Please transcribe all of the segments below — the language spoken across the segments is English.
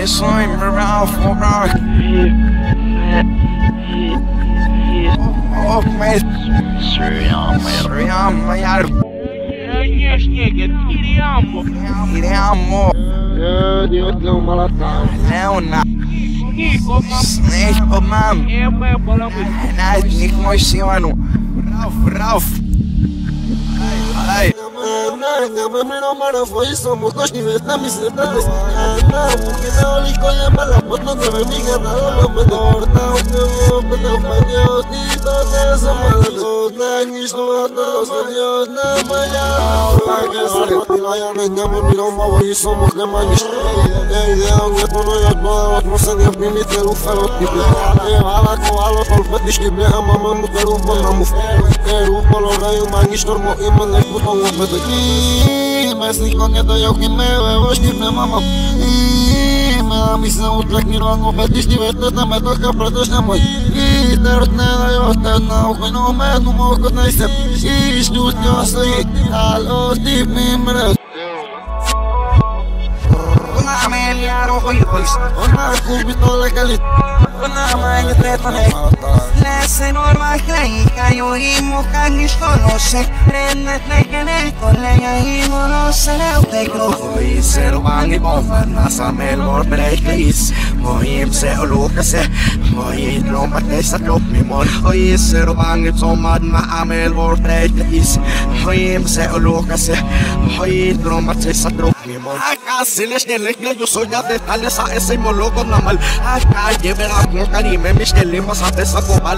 It's like Ralph Rock. Oh, man. Sriam, my yard. Iriamo. Leona. Snake, oh, mam. Nad nich moj sionu. Ralph, Ralph. Ay. Somos dos niveles na miserabilidade Porque não lhe conhece a voz não deve me enganar Não me torta o meu nome Não me Deus E toda essa mala Na nisso não Deus Deus na manhã Paga essa rotina E a minha me mirou mal E somos de mais E ideal que tu não é boa Não sei nem me meter o falo Tipo E hala com hala Por diz que me ama Mamo quero um bom namo Quero um bom raio E mané Puto um pedo Mas ni con esto yo que me bebo Shkip mama Me da misión Utlak ni rango Betis ni vetes Na me toca Pretos na I terot ne da jo Te na uko no me Nu mo kot na isep I snut jo sli Alo tip mi mres Una Amelia rojo y pues. Ona kubito le kalit Una maya tetane. persze normák leik, a jó hímokán is konosek, rendet nekem egykor lejaim, a szereltek rohoi, szerománi bombarna, szamel mor brejtlis, moim se olukase, moim lomat lesz a klub mi mor, hoi szerománi bombarna, amel mor brejtlis, moim se olukase, moim lomat lesz a klub mi mor. Akasilés nyerekle, jó szója, de tálesz a eszémológon a akájébe a kókarimem, és telém a szatesz a kóval,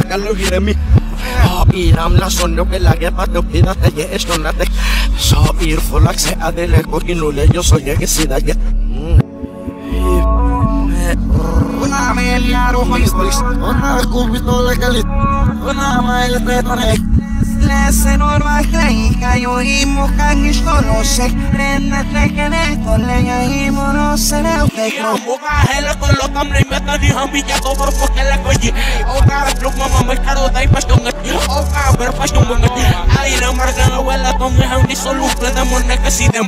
Παρακαλώ γύρε μη Πήραμε σωνό και λαγέ πάντο πήρα τα γε Σο αδελε κοκκινούλε γιο σο γε και σίδαγε Una melia rojo y stois, una. Λες κάνεις το νόσε τέχνο Μου con los cambios me están dejando ya cobro porque la coñi. Oh, cara, club, mamá, me caro, da impresión. Oh, cara, fashion, bueno. Ay, la marca, la abuela, con el handy, solo plenamos, necesitem.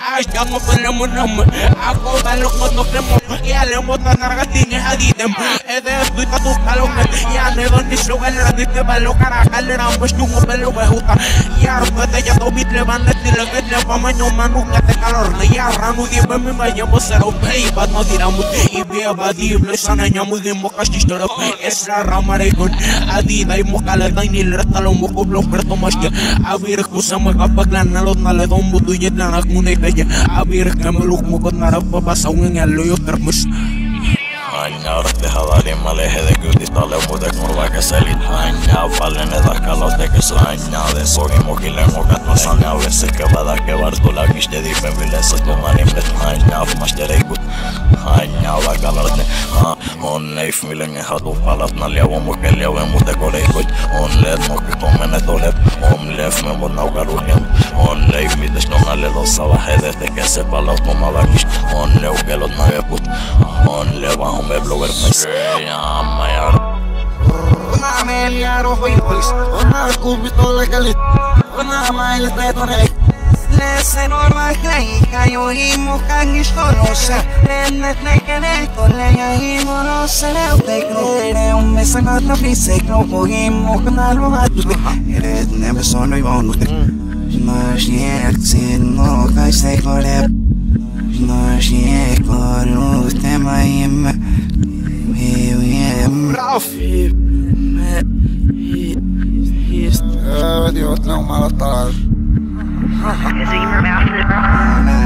Ay, ya no ponemos nombre. A cobrar los cuando creemos. Y a la moto. I need them. And then we got to follow them. Yeah, never need to well, I need them. I look at a hell and I'm wishing you well, we hook up. Yeah, but they just don't meet the man that they look at the woman, no man who got the color. Yeah, Ranu, give me my young was a pay, but not in a mood. If we have a deep lesson and you're moving Mokash to the Es nak munay kaya. Abir kameluk mo kot na rapa pasawin ngalo yo termus. Aina te havarin mä lehde kyytistä ole muuten kurva keselit Aina fallen edä kalote kes aina de sogi mokille mokat no sanja vesse kevada kevar tula kiste dipen vilessä tuma nimet Aina fumaste reikut Aina va kalarte On neif millen hatu palat na liavo mokel liavo mute koleikot On leet mokki kommenet olep On lef me mut naukaruljem On leif mites no nalle lossa vahede tekee se palaut moma väkis On leukelot na eput On leva home blogger mes Ja mä ja Una Amelia rojo y pues. Ona kubito le kalit Una maya mm. tetane. Lese norma kleika jo imo kangis konose. Rennet nekene kollega imo nosse neuteklo. Ere un mesa katna piseklo. Po imo kanalo hatute. Ere nebe sono i vonute. Mas jeksin no kai se korep. Mas jekonu não malatar. Tá